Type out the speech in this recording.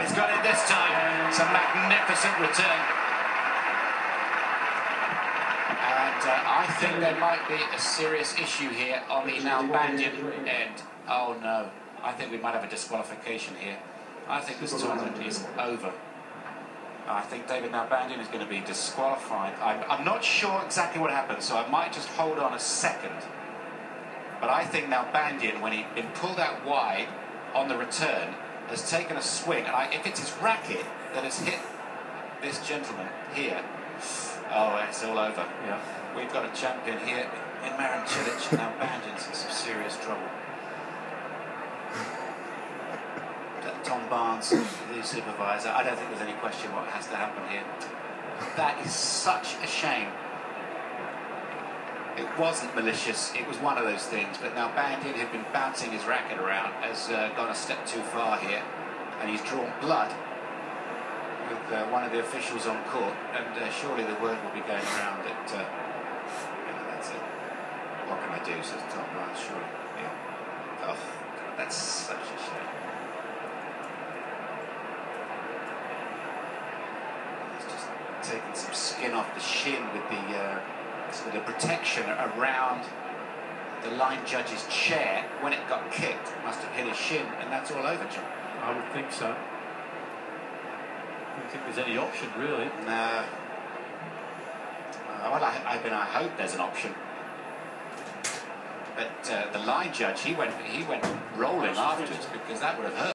Well, he's got it this time. It's a magnificent return. And uh, I think there might be a serious issue here on the Nalbandian end. Oh no, I think we might have a disqualification here. I think this tournament is over. I think David Nalbandian is going to be disqualified. I'm, I'm not sure exactly what happened, so I might just hold on a second. But I think Nalbandian, when he'd been pulled out wide on the return, has taken a swing. And I, if it's his racket that has hit this gentleman here, oh, it's all over. Yeah. We've got a champion here in Marin Cilic, and Nalbandian's in some serious trouble. Tom Barnes, the supervisor, I don't think there's any question what has to happen here. That is such a shame. It wasn't malicious, it was one of those things, but Nalbandian had been bouncing his racket around, has uh, gone a step too far here, and he's drawn blood with uh, one of the officials on court, and uh, surely the word will be going around that, uh, you know, that's it. What can I do, says Tom Barnes, surely. Yeah. Oh, God, that's such a shame. He's just taken some skin off the shin with the uh, sort of protection around the line judge's chair when it got kicked. Must have hit his shin, and that's all over, John. I would think so. I don't think there's any option, really. No. Uh, well, I, I mean, I hope there's an option. But uh, the line judge, he went, he went rolling afterwards because that would have hurt.